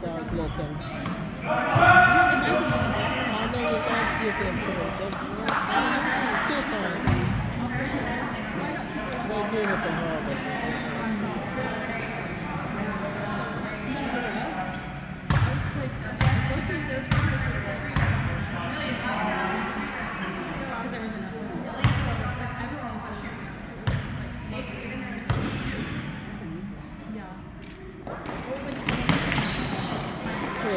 Ozark looking. How many times you can throw? Just one, two times. They give it a moment.